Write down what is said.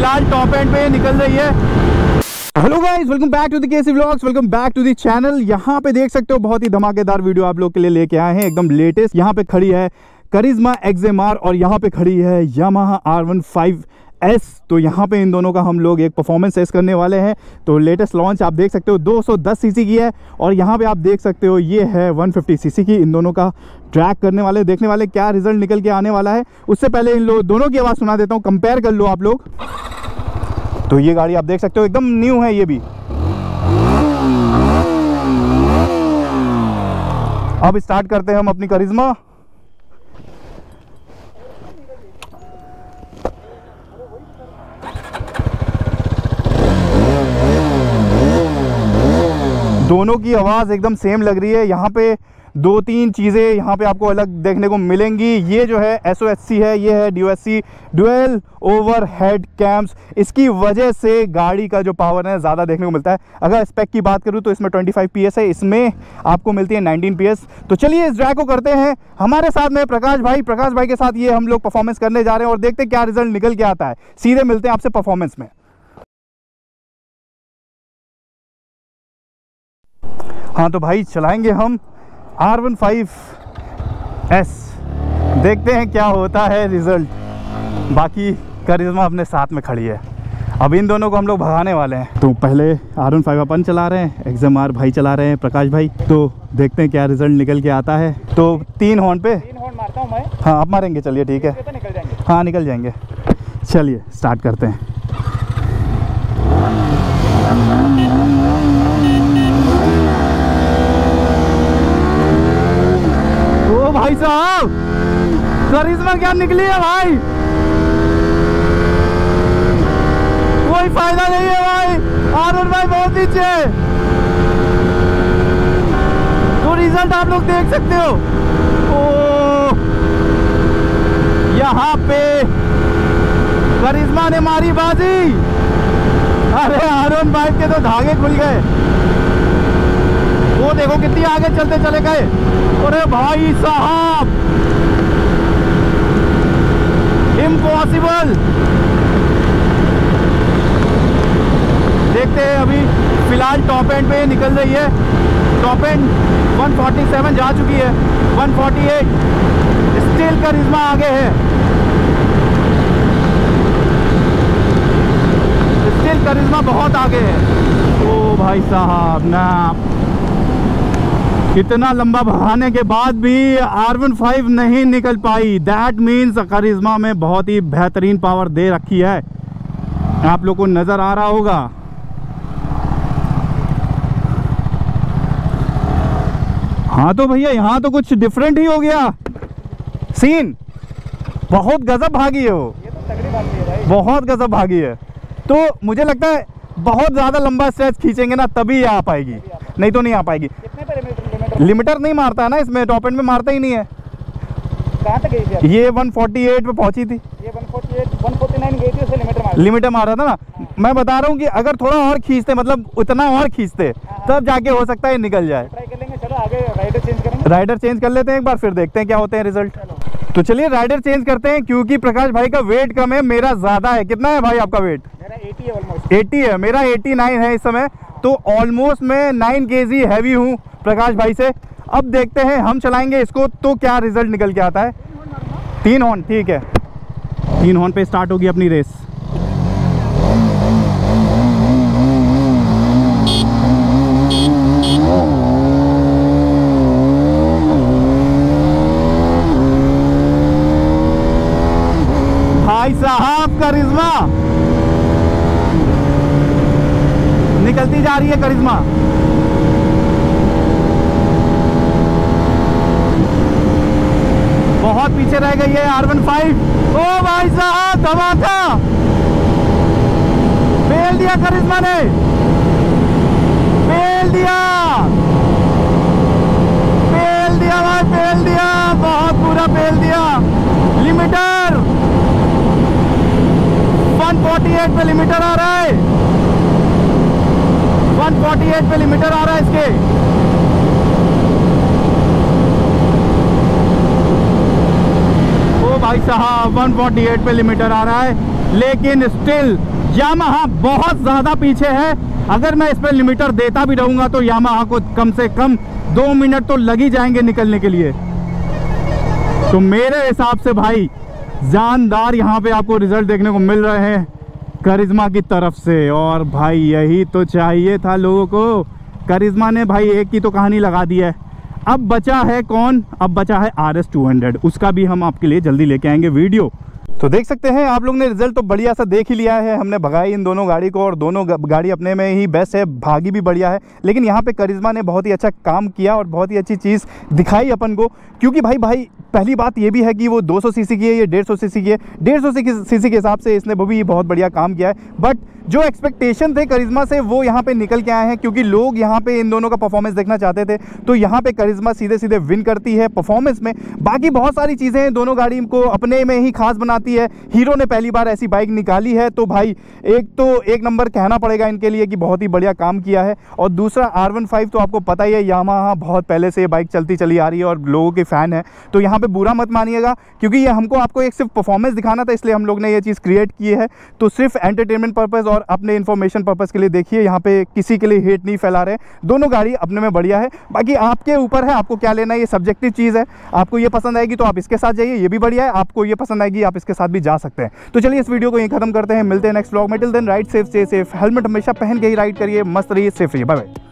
फ़िलहाल top and पे निकल रही है। Hello guys welcome back to the KC vlogs welcome back to the channel यहाँ पे देख सकते हो बहुत ही धमाकेदार वीडियो आप लोग के लिए लेके आए हैं। एकदम लेटेस्ट यहाँ पे खड़ी है करिज्मा एक्जेमार और यहाँ पे खड़ी है Yamaha R one five S तो यहाँ पे इन दोनों का हम लोग एक परफॉर्मेंस टेस्ट करने वाले हैं। तो लेटेस्ट लॉन्च आप देख सकते हो 210 सीसी की है और यहाँ पे आप देख सकते हो, ये है 150 सीसी की इन दोनों का ट्रैक करने वाले, देखने वाले क्या रिज़ल्ट निकल के आने वाला है। उससे पहले इन लोग, दोनों की आवाज़ सुना देता हूँ कंपेयर कर लो आप लोग। तो ये गाड़ी आप देख सकते हो, एकदम न्यू है ये भी। अब स्टार्ट करते हैं हम अपनी करिश्मा दोनों की आवाज़ एकदम सेम लग रही है। यहाँ पे दो तीन चीज़ें यहाँ पे आपको अलग देखने को मिलेंगी। ये जो है एस है, ये है D C dual overhead cams इसकी वजह से गाड़ी का जो पावर है, ज़्यादा देखने को मिलता है। अगर स्पेक की बात करूँ तो इसमें 25 पीएस है। इसमें आपको मिलती है 19 पीएस तो चलिए इस ड्राइव को करते हैं। हमारे साथ में प्रकाश भाई। प्रकाश भाई के साथ ये हम लोग परफॉर्मेंस करने जा रहे हैं और देखते हैं क्या रिज़ल्ट निकल के आता है। सीधे मिलते हैं आपसे परफॉर्मेंस में। हाँ तो भाई चलाएँगे हम आर वन फाइव एस देखते हैं क्या होता है रिज़ल्ट बाकी करिश्मा अपने साथ में खड़ी है। अब इन दोनों को हम लोग भगाने वाले हैं। तो पहले आर वन फाइव अपन चला रहे हैं एग्ज़ाम आर भाई चला रहे हैं प्रकाश भाई। तो देखते हैं क्या रिज़ल्ट निकल के आता है। तो तीन हॉर्न पे। तीन हॉर्न मारता हूँ मैं। हाँ आप मारेंगे चलिए ठीक है। तो हाँ निकल जाएँगे। चलिए स्टार्ट करते हैं ओ भाई साहब। करिश्मा क्या निकली है भाई? कोई फ़ायदा नहीं है भाई। आरुण भाई बहुत नीचे तो रिज़ल्ट आप लोग देख सकते हो। ओ यहाँ पे करिश्मा ने मारी बाजी। अरे आरुण भाई के तो धागे खुल गए। वो देखो कितनी आगे चलते चले गए। अरे भाई साहब। इम्पॉसिबल देखते हैं अभी, फ़िलहाल टॉप एंड पे निकल रही है। टॉप एंड 147 जा चुकी है। 148 स्टिल करिश्मा आगे है। स्टिल करिश्मा बहुत आगे है। ओ भाई साहब, ना। इतना लंबा भगाने के बाद भी आर वन फाइव नहीं निकल पाई। दैट मीन्स करिश्मा में बहुत ही बेहतरीन पावर दे रखी है। आप लोग को नज़र आ रहा होगा। हाँ तो भैया, यहाँ तो कुछ डिफरेंट ही हो गया। सीन बहुत गजब भागी है वो। बहुत गजब भागी है। तो मुझे लगता है बहुत ज़्यादा लंबा स्ट्रेच खींचेंगे ना, तभी आ पाएगी। नहीं तो नहीं आ पाएगी। लिमिटर नहीं मारता है ना इसमें टॉप एंड में मारता ही नहीं है। कहाँ तक गई थी ये 148 पे पहुँची थी। ये 148 149 गई थी उसे लिमिटर मार लिमिटर मारा था ना। मैं बता रहा हूँ कि अगर थोड़ा और खींचते मतलब उतना और खींचते तब जाके हो सकता है निकल जाए। ट्राई कर लेंगे चलो आगे राइडर चेंज करेंगे। राइडर चेंज कर लेते हैं एक बार फिर देखते हैं क्या होते हैं रिज़ल्ट तो चलिए राइडर चेंज करते हैं क्योंकि प्रकाश भाई का वेट कम है मेरा ज़्यादा है। कितना है भाई आपका वेट मेरा 80 है ऑलमोस्ट 80 है मेरा 89 है इस समय। तो ऑलमोस्ट मैं नाइन के जी हैवी हूँ, प्रकाश भाई से। अब देखते हैं, हम चलाएँगे इसको तो क्या रिज़ल्ट निकल के आता है? तीन हॉर्न ठीक है। तीन हॉर्न पे स्टार्ट होगी अपनी रेस भाई साहब, करिश्मा। निकलती जा रही है करिश्मा। बहुत पीछे रह गई है आर वन फाइव ओ भाई साहब धमाका फेल दिया करिश्मा ने। फेल दिया। फेल दिया भाई फेल दिया। बहुत पूरा फेल दिया। लिमिटर 148 पे लिमिटर आ रहा है। 148 पे लिमिटर आ रहा है इसके। ओ भाई साहब 148 पे लिमिटर आ रहा है, लेकिन स्टिल यामाहा बहुत ज़्यादा पीछे है। अगर मैं इस पर लिमिटर देता भी रहूँगा तो यामाहा को कम से कम दो मिनट तो लग ही जाएँगे निकलने के लिए। तो मेरे हिसाब से भाई, जानदार यहाँ पे आपको रिज़ल्ट देखने को मिल रहे हैं। करिश्मा की तरफ़ से। और भाई, यही तो चाहिए था लोगों को। करिश्मा ने भाई, एक की तो कहानी लगा दी है। अब बचा है कौन? अब बचा है आर एस टू हंड्रेड। उसका भी हम आपके लिए जल्दी लेके आएँगे वीडियो। तो देख सकते हैं, आप लोग ने रिज़ल्ट तो बढ़िया सा देख ही लिया है। हमने भगाई इन दोनों गाड़ी को और दोनों गाड़ी अपने में ही बेस्ट है, भागी भी बढ़िया है। लेकिन यहाँ पे करिश्मा ने बहुत ही अच्छा काम किया और बहुत ही अच्छी चीज़ दिखाई अपन को। क्योंकि भाई भाई पहली बात ये भी है कि वो 200 सीसी की है, ये 150 सीसी की है। 150 सीसी के हिसाब से इसने वो भी बहुत बढ़िया काम किया है। बट जो एक्सपेक्टेशन थे करिश्मा से, वो यहाँ पे निकल के आए हैं, क्योंकि लोग यहाँ पे इन दोनों का परफॉर्मेंस देखना चाहते थे। तो यहाँ पे करिश्मा सीधे सीधे विन करती है परफॉर्मेंस में। बाकी बहुत सारी चीज़ें हैं, दोनों गाड़ी को अपने में ही खास बनाती है। हीरो ने पहली बार ऐसी बाइक निकाली है तो भाई, एक तो एक नंबर कहना पड़ेगा इनके लिए कि बहुत ही बढ़िया काम किया है। और दूसरा आर तो आपको पता ही है यामा बहुत पहले से ये बाइक चलती चली आ रही है और लोगों के फ़ैन है। तो यहाँ पर बुरा मत मानिएगा, क्योंकि ये हमको, आपको एक सिर्फ़ परफॉर्मेंस दिखाना था, इसलिए हम लोग ने ये चीज़ क्रिएट की है। तो सिर्फ़ एंटरटेनमेंट पर्पज़ और अपने इन्फॉर्मेशन पर्पज़ के लिए देखिए, यहाँ पे किसी के लिए हेट नहीं फैला रहे। दोनों गाड़ी अपने में बढ़िया है। बाकी आपके ऊपर है, आपको क्या लेना है, ये सब्जेक्टिव चीज़ है। आपको ये पसंद आएगी तो आप इसके साथ जाइए, ये भी बढ़िया है। आपको ये पसंद आएगी, आप इसके साथ भी जा सकते हैं। तो चलिए, इस वीडियो को यहीं खत्म करते हैं। मिलते हैं नेक्स्ट ब्लॉग में। टिल देन राइट सेफ़ से सेफ़ हेलमेट हमेशा पहन के ही राइड करिए। मस्त रहिए सेफ़ रहिए। Bye bye